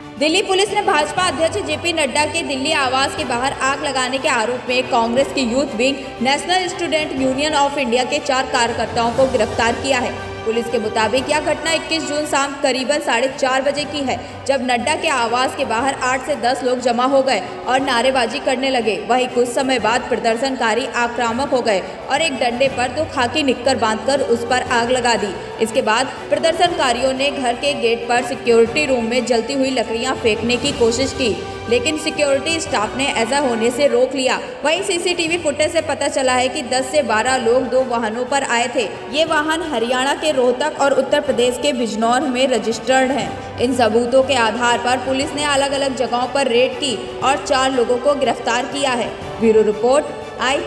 Delhi police ने भाजपा अध्यक्ष JP Nadda के दिल्ली आवास के बाहर आग लगाने के आरोप में कांग्रेस की youth wing national student union of India के चार कार्यकर्ताओं को गिरफ़्तार किया है। पुलिस के मुताबिक यह घटना 21 जून शाम करीबन साढ़े चार बजे की है, जब नड्डा के आवास के बाहर 8 से 10 लोग जमा हो गए और नारेबाजी करने लगे। वहीं कुछ समय बाद प्रदर्शनकारी आक्रामक हो गए और एक डंडे पर दो खाकी निक्कर बांधकर उस पर आग लगा दी। इसके बाद प्रदर्शनकारियों ने घर के गेट पर सिक्योरिटी रूम में जलती हुई लकड़ियाँ फेंकने की कोशिश की। लेकिन सिक्योरिटी स्टाफ ने ऐसा होने से रोक लिया। वहीं सीसीटीवी फुटेज से पता चला है कि 10 से 12 लोग दो वाहनों पर आए थे। ये वाहन हरियाणा के रोहतक और उत्तर प्रदेश के बिजनौर में रजिस्टर्ड हैं। इन सबूतों के आधार पर पुलिस ने अलग अलग जगहों पर रेड की और चार लोगों को गिरफ़्तार किया है। ब्यूरो रिपोर्ट आई